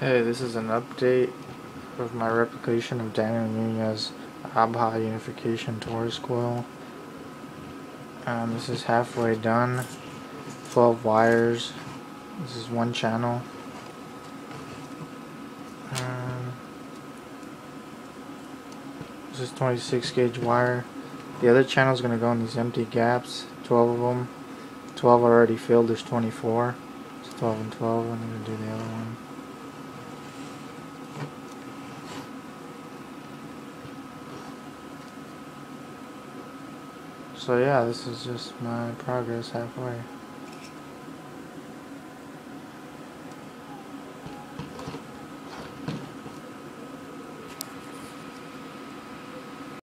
Hey, this is an update of my replication of Daniel Nunez ABHA unification torus coil. Um, this is halfway done. 12 wires. This is one channel. Um, this is 26 gauge wire. The other channel is going to go in these empty gaps. 12 of them. 12 are already filled. There's 24. It's 12 and 12. I'm going to do the other one. So yeah, this is just my progress halfway.